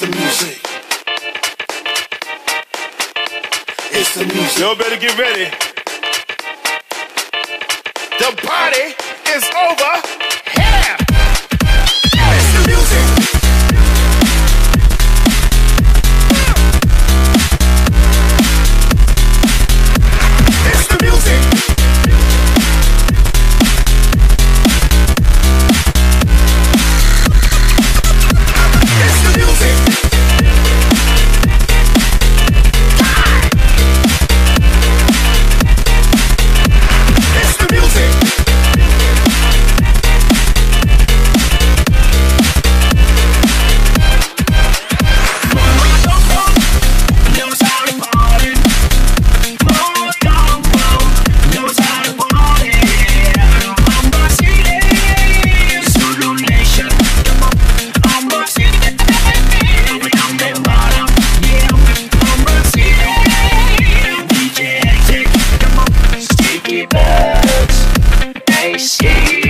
It's the music. It's the music. Y'all better get ready. The party is over. Yeah.